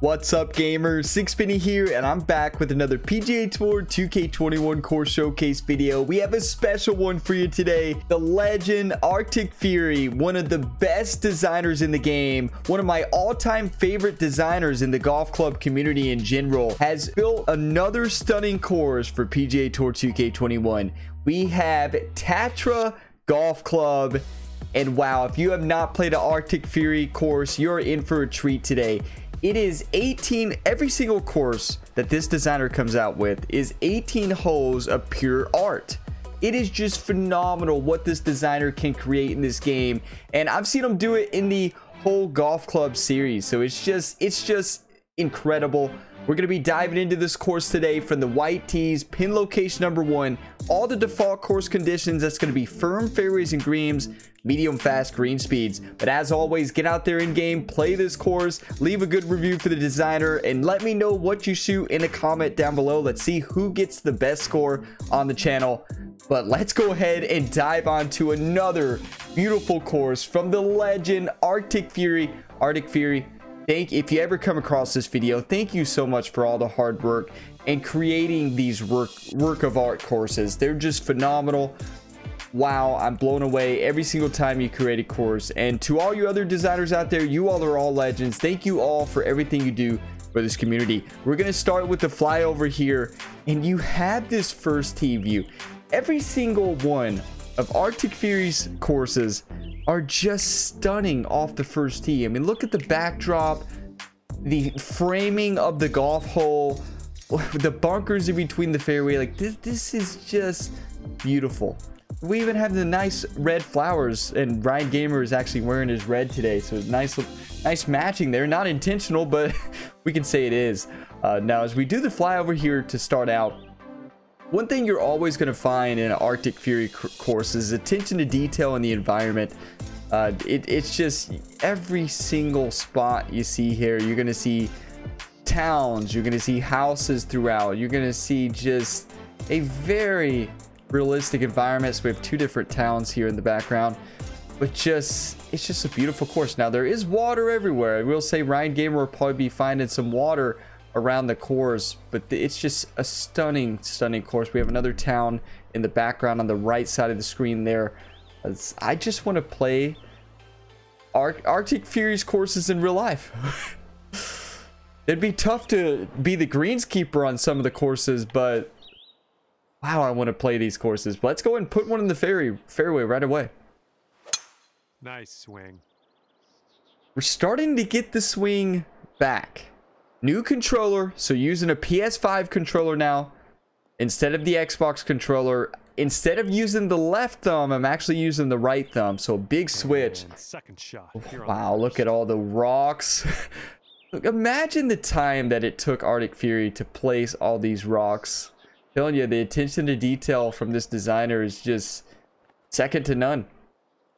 What's up gamers, Sixpenny here and I'm back with another PGA Tour 2K21 course showcase video. We have a special one for you today. The legend Arctic Fury, one of the best designers in the game, one of my all-time favorite designers in the golf club community in general, has built another stunning course for PGA Tour 2K21. We have Tatra Golf Club and wow, if you have not played an Arctic Fury course, you're in for a treat today. It is 18, every single course that this designer comes out with is 18 holes of pure art. It is just phenomenal what this designer can create in this game. And I've seen him do it in the whole golf club series. So it's just, it's just incredible. We're going to be diving into this course today from the white tees, pin location number one, all the default course conditions. That's going to be firm fairways and greens, medium fast green speeds. But as always, get out there in game, play this course, leave a good review for the designer, and let me know what you shoot in a comment down below. Let's see who gets the best score on the channel. But let's go ahead and dive on to another beautiful course from the legend Arctic Fury. Arctic Fury, thank if you ever come across this video thank you so much for all the hard work and creating these work work of art courses. They're just phenomenal. Wow i'm blown away every single time you create a course. And to all you other designers out there you all are all legends. Thank you all for everything you do for this community. We're to start with the flyover here and you have this first tee view. Every single one of arctic fury's courses are just stunning off the first tee. I mean, look at the backdrop, the framing of the golf hole, the bunkers in between the fairway. Like this, this is just beautiful. We even have the nice red flowers, and Ryan Gamer is actually wearing his red today, so nice, nice matching there. Not intentional, but we can say it is. Uh, now, as we do the flyover here to start out, one thing you're always going to find in Arctic Fury course is attention to detail in the environment. Uh, it, it's just every single spot you see here, you're going to see towns, you're going to see houses throughout, you're going to see just a very realistic environment. So we have two different towns here in the background, but just it's just a beautiful course. Now there is water everywhere. I will say Ryan Gamer will probably be finding some water around the course but it's just a stunning stunning course. We have another town in the background on the right side of the screen there. I just want to play Ar arctic furies courses in real life. It'd be tough to be the greenskeeper on some of the courses but wow i want to play these courses. Let's go and put one in the fairy fairway right away. Nice swing. We're starting to get the swing back New controller, so using a PS5 controller now instead of the Xbox controller. Instead of using the left thumb, I'm actually using the right thumb. So big switch. second shot. Wow, look at all the rocks. look, imagine the time that it took Arctic Fury to place all these rocks. I'm telling you, the attention to detail from this designer is just second to none.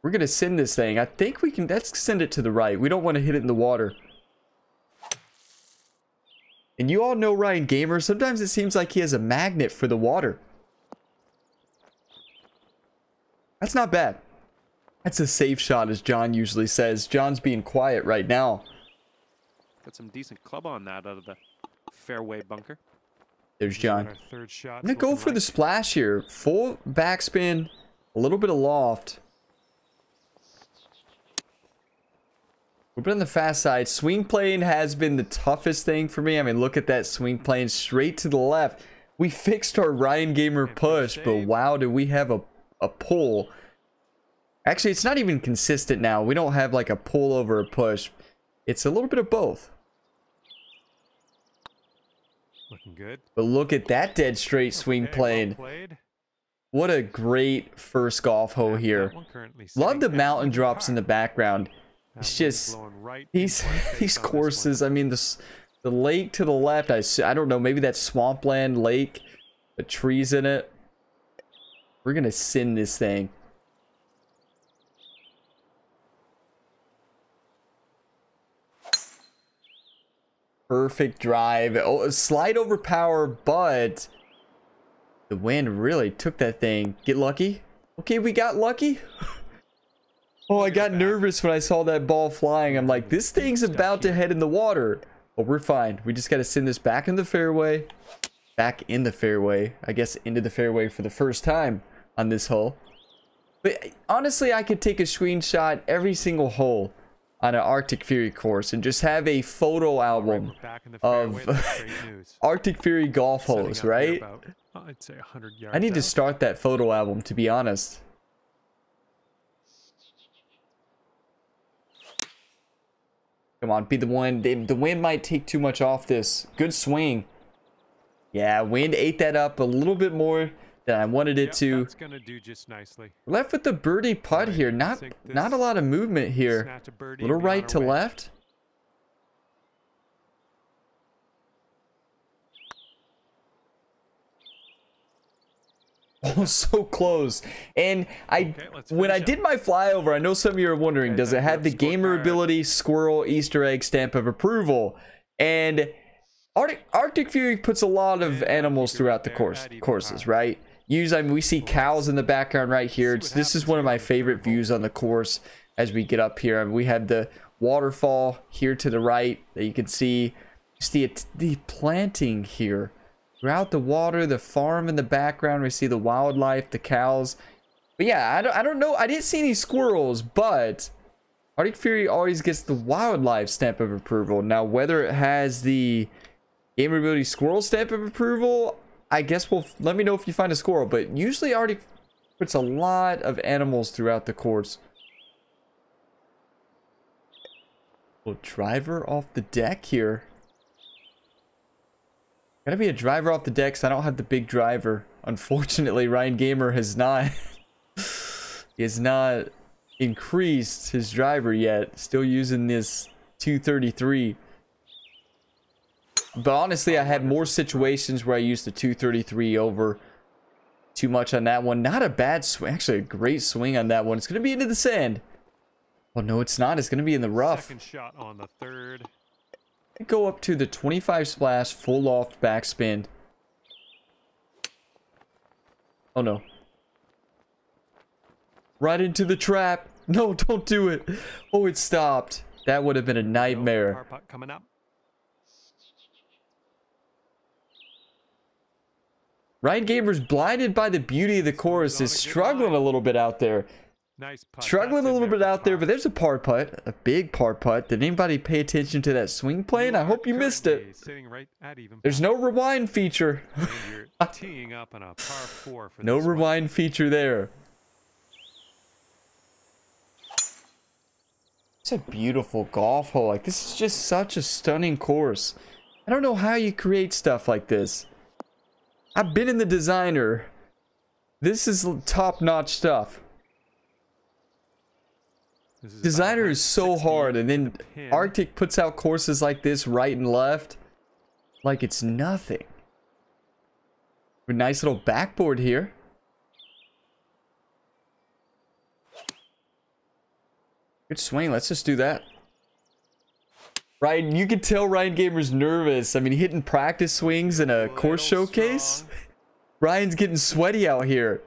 We're going to send this thing. I think we can, let's send it to the right. We don't want to hit it in the water. And you all know Ryan Gamer, sometimes it seems like he has a magnet for the water. That's not bad. That's a safe shot, as John usually says. John's being quiet right now. Got some decent club on that out of the fairway bunker. There's John. I'm going to go for the splash here. Full backspin, a little bit of loft. We've been on the fast side. Swing plane has been the toughest thing for me. I mean, look at that swing plane straight to the left. We fixed our Ryan Gamer push, but wow, do we have a, a pull. Actually, it's not even consistent now. We don't have like a pull over a push. It's a little bit of both. Looking good. But look at that dead straight swing okay, plane. Well what a great first golf hole here. Love the mountain drops in the background. It's just these these courses. I mean, this the lake to the left. I I don't know. Maybe that's swampland lake. The trees in it. We're gonna send this thing. Perfect drive. Oh, slide over power, but the wind really took that thing. Get lucky. Okay, we got lucky. Oh, I got nervous when I saw that ball flying. I'm like, this thing's about to head in the water. But we're fine. We just got to send this back in the fairway. Back in the fairway. I guess into the fairway for the first time on this hole. But eh, honestly, I could take a screenshot every single hole on an Arctic Fury course and just have a photo album of Arctic Fury golf holes, right? About, I'd say 100 yards I need out. to start that photo album, to be honest. Come on, be the one. The wind might take too much off this. Good swing. Yeah, wind ate that up a little bit more than I wanted it yep, to. That's gonna do just nicely. Left with the birdie putt right, here. Not not a lot of movement here. Little right to way. left. Oh, so close. And I, okay, when I did my flyover, I know some of you are wondering, okay, does it have the gamer ability squirrel Easter egg stamp of approval? And Arctic, Arctic Fury puts a lot of animals throughout the course courses, right? Usually, I mean, we see cows in the background right here. It's, this is one of my favorite views on the course as we get up here. I mean, we have the waterfall here to the right that you can see. Just the, the planting here throughout the water, the farm in the background. We see the wildlife, the cows. But yeah, I don't, I don't know. I didn't see any squirrels, but Arctic Fury always gets the wildlife stamp of approval. Now, whether it has the Gamer Ability Squirrel stamp of approval, I guess we'll let me know if you find a squirrel. But usually Arctic puts a lot of animals throughout the course. Well, driver off the deck here. Gotta be a driver off the deck, so I don't have the big driver. Unfortunately, Ryan Gamer has not... he has not increased his driver yet. Still using this 233. But honestly, I had more situations where I used the 233 over too much on that one. Not a bad swing. Actually, a great swing on that one. It's going to be into the sand. Well, no, it's not. It's going to be in the rough. Second shot on the third go up to the 25 splash, full loft backspin. Oh no. Right into the trap. No, don't do it. Oh, it stopped. That would have been a nightmare. coming up. Ryan Gamer's blinded by the beauty of the course is struggling a little bit out there. Nice putt. Struggling That's a little bit out there, but there's a par putt, a big par putt. Did anybody pay attention to that swing plane? I hope you missed it. Right there's no rewind feature. no rewind one. feature there. It's a beautiful golf hole. Like this is just such a stunning course. I don't know how you create stuff like this. I've been in the designer. This is top-notch stuff. Designer is so hard, and then Arctic puts out courses like this right and left, like it's nothing. A nice little backboard here. Good swing. Let's just do that. Ryan, you can tell Ryan Gamer's nervous. I mean, hitting practice swings in a course showcase. Ryan's getting sweaty out here.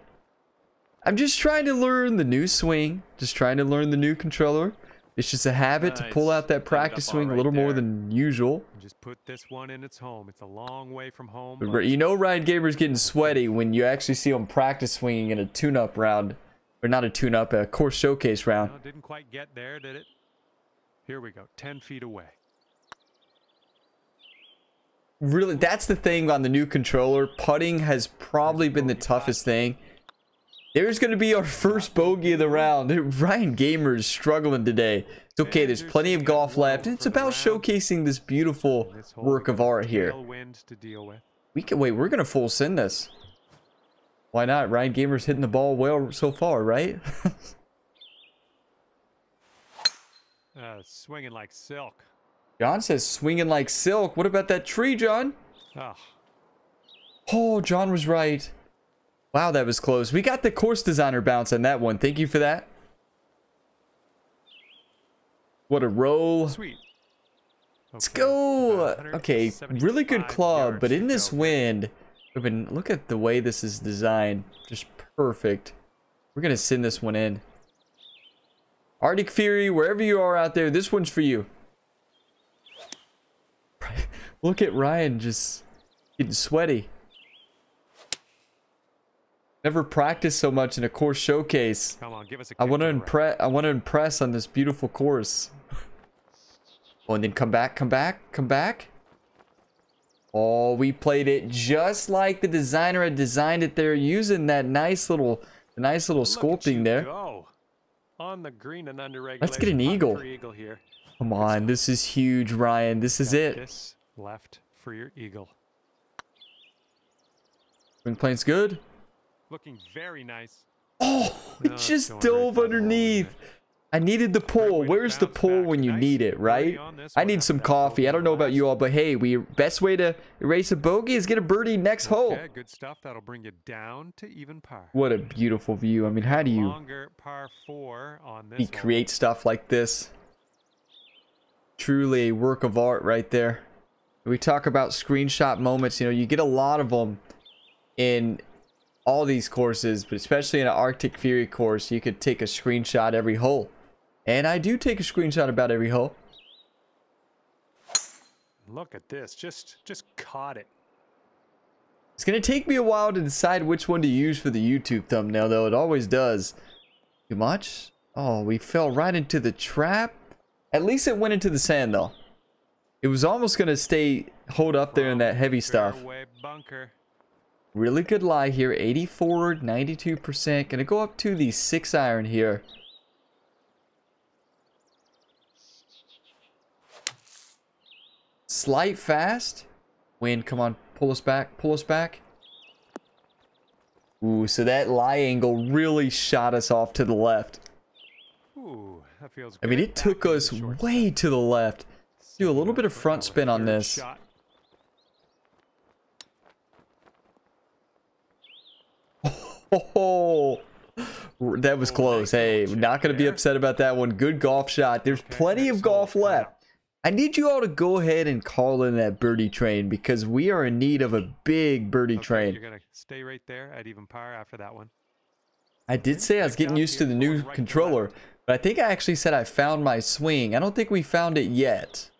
I'm just trying to learn the new swing. Just trying to learn the new controller. It's just a habit nice. to pull out that practice swing right a little there. more than usual. Just put this one in its home. It's a long way from home. But you know Ryan Gamer's getting sweaty when you actually see him practice swinging in a tune-up round. Or not a tune-up, a course showcase round. No, didn't quite get there, did it? Here we go, 10 feet away. Really, that's the thing on the new controller. Putting has probably been the toughest thing. There's going to be our first bogey of the round. Ryan Gamer is struggling today. It's okay. There's plenty of golf left. It's about showcasing this beautiful work of art here. We can wait. We're going to full send this. Why not? Ryan Gamer's hitting the ball well so far, right? uh, swinging like silk. John says swinging like silk. What about that tree, John? Oh, oh John was right. Wow, that was close. We got the course designer bounce on that one. Thank you for that. What a roll. Sweet. Let's go. Okay, really good club, but in this wind, mean, look at the way this is designed. Just perfect. We're going to send this one in. Arctic Fury, wherever you are out there, this one's for you. Look at Ryan just getting sweaty. Never practiced so much in a course showcase. Come on, give us a I want to to the right. impress. I want to impress on this beautiful course. Oh, and then come back, come back, come back. Oh, we played it just like the designer had designed it there, using that nice little, the nice little Look sculpting there. Go. On the green and under. Let's get an eagle. eagle here. Come on, this is huge, Ryan. This is it. This left for your eagle. Swing plane's good. Looking very nice. Oh, it No, just right dove by the hole, underneath. I needed the pull. Where's the pull when you Nice need it, right? I need some coffee. I don't know about you all, but hey, we best way to erase a bogey is get a birdie next hole. Okay, good stuff. That'll bring you down to even par. What a beautiful view. I mean, how do you Longer par four on this he hole. create stuff like this? Truly a work of art right there. We talk about screenshot moments, you know, you get a lot of them in all these courses, but especially in an Arctic Fury course, you could take a screenshot every hole. And I do take a screenshot about every hole. Look at this. Just just caught it. It's going to take me a while to decide which one to use for the YouTube thumbnail, though. It always does. Too much? Oh, we fell right into the trap. At least it went into the sand, though. It was almost going to stay, hold up there in that heavy stuff. Bunker. Really good lie here. 84, 92%. Going to go up to the 6 iron here. Slight fast. Wind, come on. Pull us back. Pull us back. Ooh, so that lie angle really shot us off to the left. Ooh, that feels I mean, it took us way to the left. Do a little bit of front spin on this. shot. Oh, that was Oh, close. Hey, not going to be upset about that one. Good golf shot. There's plenty of golf left. I need you all to go ahead and call in that birdie train because we are in need of a big birdie Okay, train. You're gonna stay right there at even par after that one. I did say I was getting used to the new controller, but I think I actually said I found my swing. I don't think we found it yet.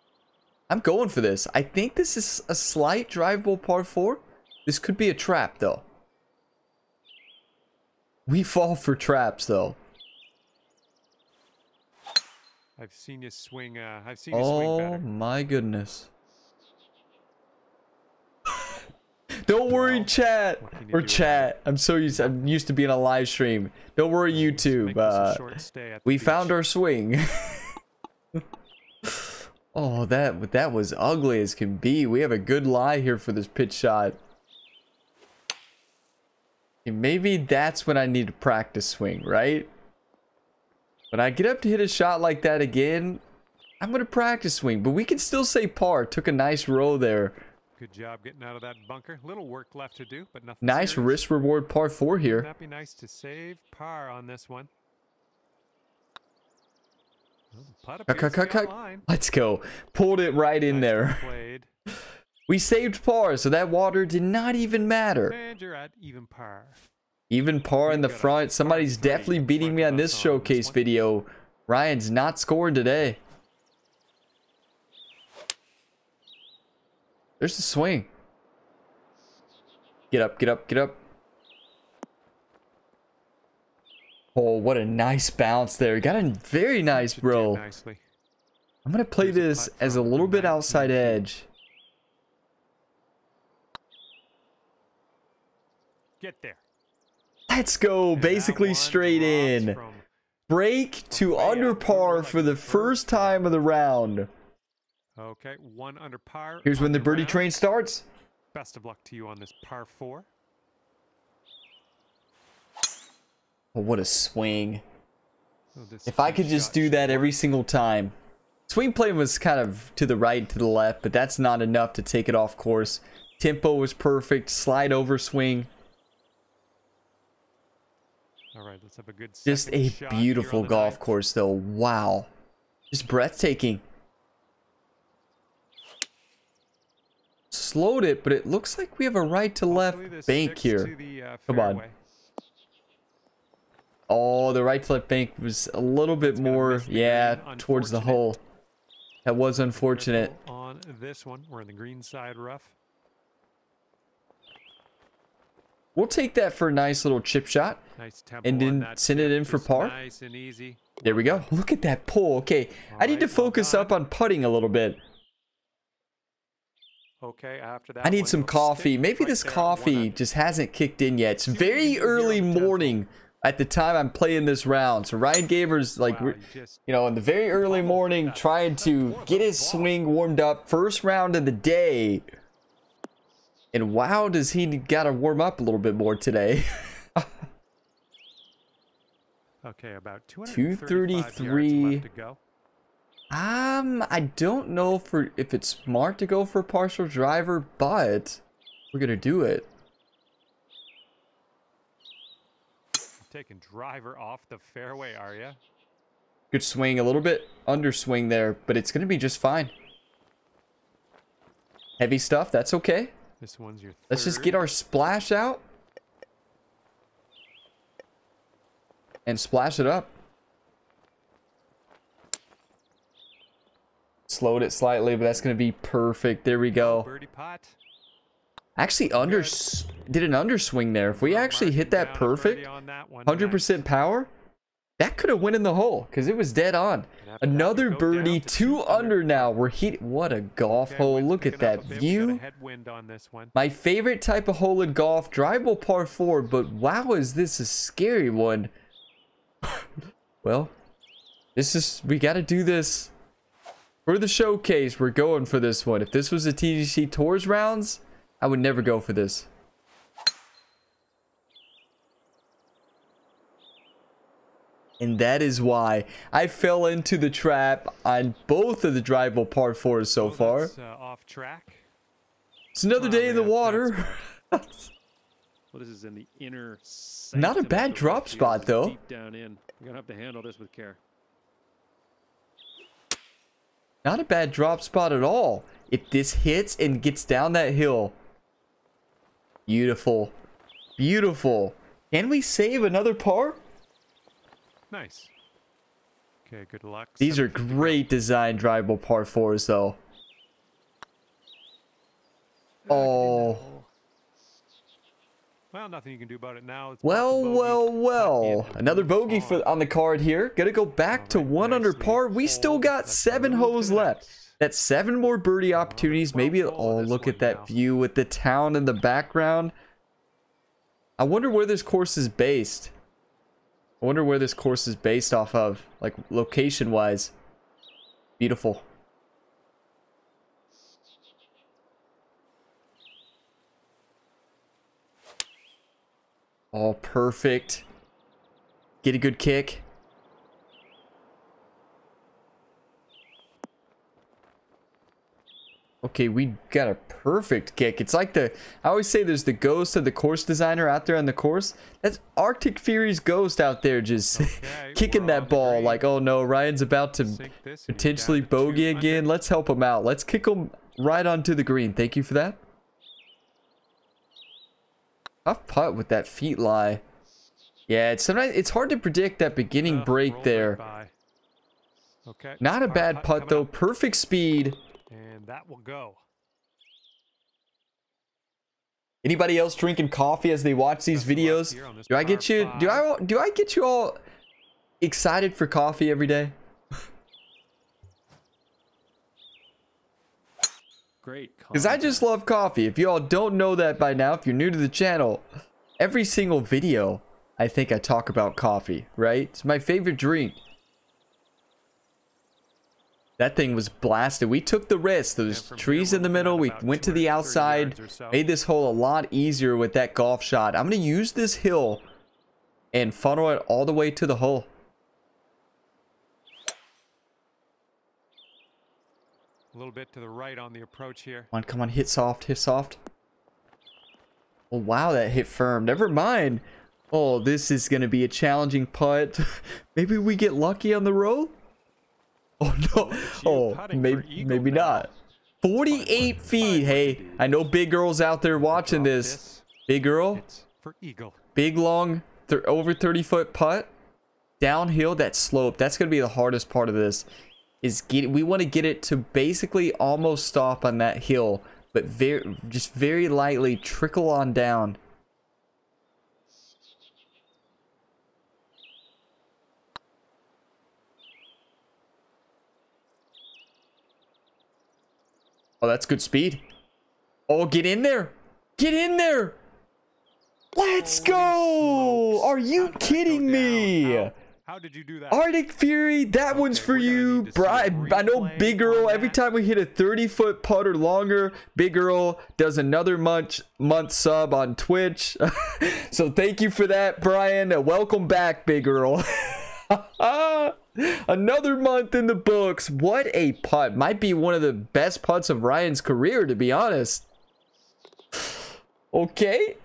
I'm going for this. I think this is a slight drivable par 4. This could be a trap, though. We fall for traps, though. I've seen you swing. Uh, I've seen you swing Oh my goodness. Don't worry, Well, chat what can you or chat. I'm so used. I'm used to being a live stream. Don't worry, YouTube. make this a Uh, short stay at the we beach. found our swing. oh, that that was ugly as can be. We have a good lie here for this pitch shot. Maybe that's when I need to practice swing, right? When I get up to hit a shot like that again, I'm gonna practice swing. But we can still say par. Took a nice roll there. Good job getting out of that bunker. Little work left to do, but nothing. Nice serious. risk reward par four Wouldn't here. that be nice to save par on this one? Well, Cut, cut, cut, cut. Let's go. Pulled it right in there. Played. We saved par, so that water did not even matter. And you're at even par. Even par in the front. Somebody's definitely beating me on this us on this showcase video. Ryan's not scoring today. There's the swing. Get up, get up, get up. Oh, what a nice bounce there. Got a very nice, bro. I'm going to play this as a little bit outside edge. Get there. Let's go. Basically straight in. Break to under par for the first time of the round. Okay, one under par. Here's when the birdie train starts. Best of luck to you on this par four. Oh, what a swing. Oh, If I could just do that every single time. Swing play was kind of to the right, to the left, but that's not enough to take it off course. Tempo was perfect. Slide over swing. All right, let's have a good. Just a shot here on beautiful golf course, though. Wow. Just breathtaking. Slowed it, but it looks like we have a right to left Hopefully this bank here. the, uh, Come on. Oh, the right to left bank was a little bit more, yeah, towards the hole. That was unfortunate. On this one, we're in the green side rough. We'll take that for a nice little chip shot. Nice And then send it in for par? Nice and easy. There we go. Look at that pull. Okay, I need to Alright, well focus up on putting a little bit. Okay, after that, I need some coffee. Maybe right this there, coffee just hasn't kicked in yet. It's See what you very can do here early on the tempo. morning at the time I'm playing this round. So Ryan Gamer's like, Wow, you know, in the very early morning, trying to get his swing warmed up. First round of the day. And wow, does he got to warm up a little bit more today? Okay, about 235 yards 233. left to go. Um, I don't know for if it's smart to go for a partial driver, but we're gonna do it. Taking driver off the fairway, are you? Good swing, a little bit underswing there, but it's gonna be just fine. Heavy stuff, that's okay. This one's your. Let's just get our splash out and splash it up. Slowed it slightly, but that's gonna be perfect. There we go. birdie pot. Actually, under did an underswing there. If we actually hit that perfect, birdie on that one. hundred percent power, that could have went in the hole because it was dead on. Another birdie, two under now. We're hit. What a golf hole! Look at that a bit. We got a view. on this one. My favorite type of hole in golf, drivable par four. But wow, is this a scary one? well, this is we got to do this for the showcase. We're going for this one. If this was a TGC Tours rounds, I would never go for this. And that is why I fell into the trap on both of the drivable par fours so Oh, far. uh, off track. It's another Oh, day in the water. Well, this is in the inner. Not a bad drop spot, though. Deep down in. You're gonna have to handle this with care. Not a bad drop spot at all. If this hits and gets down that hill. Beautiful. Beautiful. Can we save another par? Nice. Okay, good luck. These are great design drivable par fours though. Oh. Well, nothing you can do about it now. It's Well, marked a bogey. well, well. Another bogey for on the card here. Gonna go back to Alright, one under par. We still got Let's seven holes left. That's seven more birdie opportunities. Maybe. 12th hole Oh, look at that now. view with the town in the background. I wonder where this course is based. I wonder where this course is based off of, like location wise. Beautiful. Oh, perfect. Get a good kick. Okay, we got a perfect kick. It's like the I always say there's the ghost of the course designer out there on the course. That's Arctic Fury's ghost out there just Okay, kicking that ball like, "Oh no, Ryan's about to Sink this and you're down potentially bogey again. Let's help him out. Let's kick him right onto the green. Thank you for that." Tough putt with that feet lie. Yeah, it's sometimes it's hard to predict that beginning break there. Okay. Not a bad putt though. Perfect speed. That will go. Anybody else drinking coffee as they watch these Best of luck videos? here on this Do I get you do I do I get you all excited for coffee every day? Great. Cuz I just love coffee. If you all don't know that by now, if you're new to the channel, every single video I think I talk about coffee, right? It's my favorite drink. That thing was blasted. We took the risk. Those trees in the middle. We went to the outside. Made this hole a lot easier with that golf shot. I'm going to use this hill and funnel it all the way to the hole. A little bit to the right on the approach here. Come on, come on, hit soft, hit soft. Oh, wow, that hit firm. Never mind. Oh, this is going to be a challenging putt. maybe we get lucky on the roll? Oh, no. Oh, maybe, maybe not. 48 feet. Hey, I know Big Earl's out there watching this. Big Earl, for eagle. big long, th over 30 foot putt. downhill, that slope, that's going to be the hardest part of this. Is get we want to get it to basically almost stop on that hill, but very just very lightly trickle on down. Oh, that's good speed. Oh, get in there. Get in there. Let's go. Are you kidding me? How did you do that? Arctic Fury, that one's for you. need to see Brian, I know Big Earl, on every time we hit a 30 foot putt or longer, Big Earl does another month, month sub on Twitch. so thank you for that, Brian. Welcome back, Big Earl. Another month in the books. What a putt. Might be one of the best putts of Ryan's career, to be honest. Okay.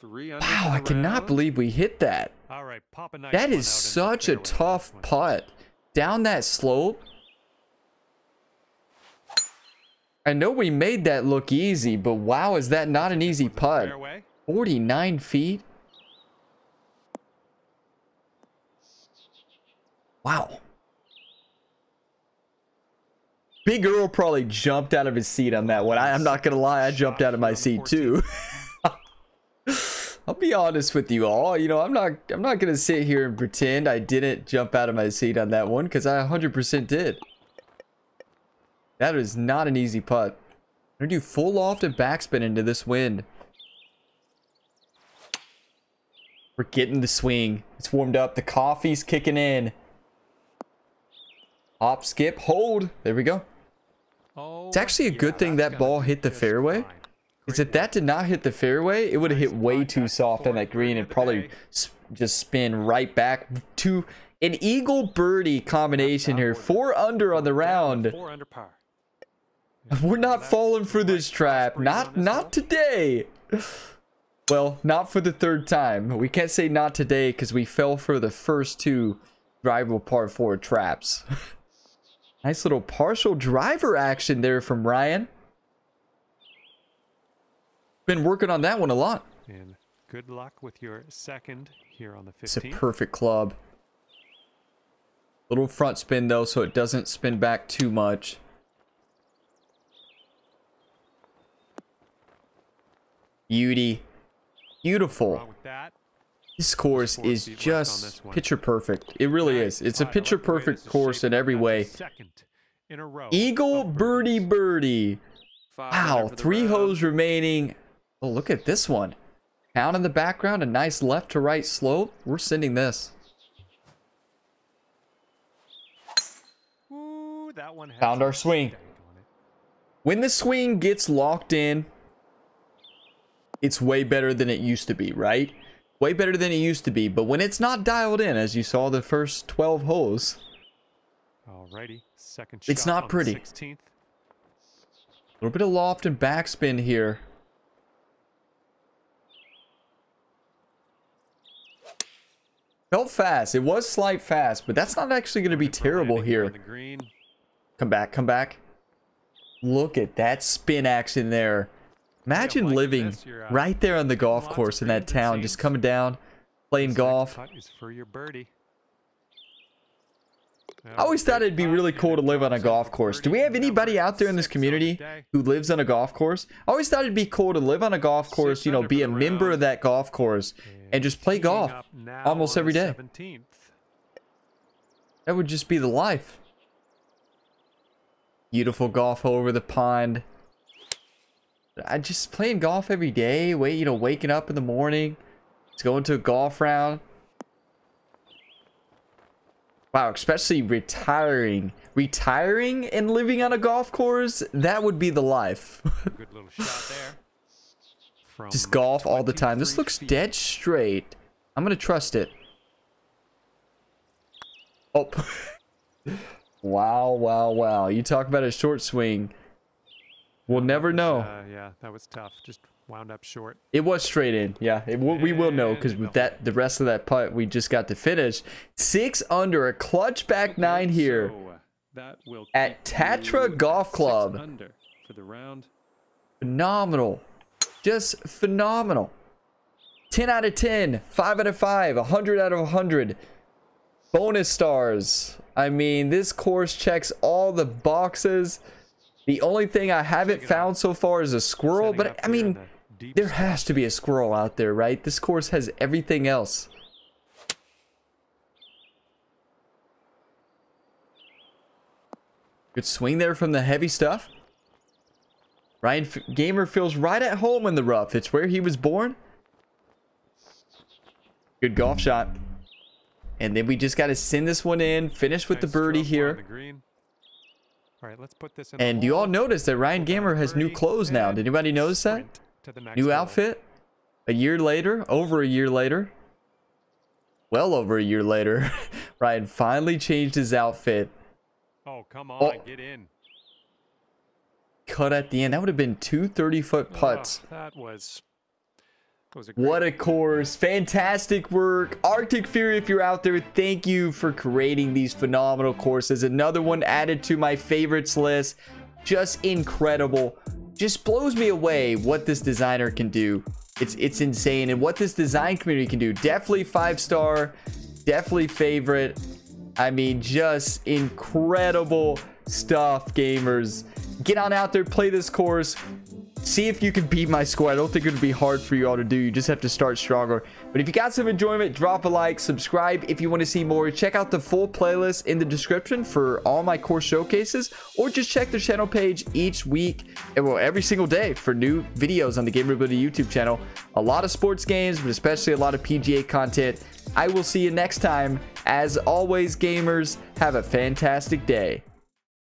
Three Wow, I the cannot round. believe we hit that. All right, pop a nice That is out into the such a tough putt. Down that slope. I know we made that look easy, but wow, is that not an easy putt? 49 feet? Wow. Big Earl probably jumped out of his seat on that one. I, I'm not gonna lie, I jumped out of my seat too. I'll be honest with you all. You know, I'm not I'm not gonna sit here and pretend I didn't jump out of my seat on that one because I 100% did. That is not an easy putt. I'm gonna do full loft and backspin into this wind. We're getting the swing. It's warmed up. The coffee's kicking in. Hop, skip, hold. There we go. Oh, It's actually a yeah, good thing that ball hit the fairway. Great if that did not hit the fairway, it would have hit way too soft on that green and probably day. s- just spin right back to an eagle birdie combination here. Four under on the round. Four under par. We're not falling for this trap. Not not today. Well, not for the third time. We can't say not today because we fell for the first two drivable par four traps. nice little partial driver action there from Ryan. Been working on that one a lot. And good luck with your second here on the 15th. It's a perfect club. Little front spin though, so it doesn't spin back too much. Beauty. Beautiful. Wrong with that. This course is feet left on just picture perfect. It really is. It's a putt. I like picture the way this perfect course in every way. your Second in a row. Eagle birdie birdie. Wow, under for the three holes remaining. Oh, look at this one. Down in the background, a nice left to right slope. We're sending this. Ooh, that one had Found our swing. stank on it. When the swing gets locked in, it's way better than it used to be, right? Way better than it used to be. But when it's not dialed in, as you saw the first 12 holes, Alrighty, second It's not pretty. 16th. a little bit of loft and backspin here. Felt fast. It was slight fast, but that's not actually going to be terrible here. on the green. Come back, come back. Look at that spin action there. Imagine like living this, uh, right there on the golf course in that town, just coming down, playing This golf. putt is for your birdie. I always thought it'd be really cool to live on a golf course. Do we have anybody out there in this community who lives on a golf course? I always thought it'd be cool to live on a golf course, you know, be a member of that golf course and just play golf almost every day. 17th. That would just be the life. Beautiful golf hole over the pond. I just playing golf every day. Wait, you know, waking up in the morning, just going to a golf round. Wow, especially retiring, retiring and living on a golf course. That would be the life. Good little shot there. From just golf all the time. This looks feet. dead straight. I'm gonna trust it. Oh. wow, wow, wow. You talk about a short swing. We'll never know. Uh, yeah, that was tough. Just wound up short. It was straight in. Yeah, it, we will know because with that, the rest of that putt we just got to finish. Six under, a clutch back nine here. So, uh, that will At Tatra Golf Club. under for the round. Phenomenal. Just phenomenal. 10 out of 10, 5 out of 5, 100 out of 100. bonus stars. I mean, this course checks all the boxes. The only thing I haven't found so far is a squirrel, but I mean, there has to be a squirrel out there, right? This course has everything else. Good swing there from the heavy stuff. Ryan F- Gamer feels right at home in the rough. It's where he was born. Good golf shot. And then we just got to send this one in, finish with the birdie here. the. All right, let's put this in. And you all notice that Ryan Gamer has new clothes now. Did anybody notice that? to the next New outfit? A year later? Over a year later? Well over a year later. Ryan finally changed his outfit. Oh, come Oh. on, get in. Cut at the end. That would have been two 30 foot putts. Oh, that was. That was a great What a course. Fantastic work. Arctic Fury, if you're out there, thank you for creating these phenomenal courses. Another one added to my favorites list. Just incredible. Just blows me away what this designer can do. It's it's insane. And what this design community can do. Definitely five star. Definitely favorite. I mean, just incredible stuff, gamers. Get on out there, play this course. See if you can beat my score. I don't think it would be hard for you all to do. You just have to start stronger. But if you got some enjoyment, drop a like, subscribe if you want to see more. Check out the full playlist in the description for all my course showcases, or just check the channel page each week, and well, every single day for new videos on the Gamer Ability YouTube channel. A lot of sports games, but especially a lot of PGA content. I will see you next time. As always, gamers, have a fantastic day.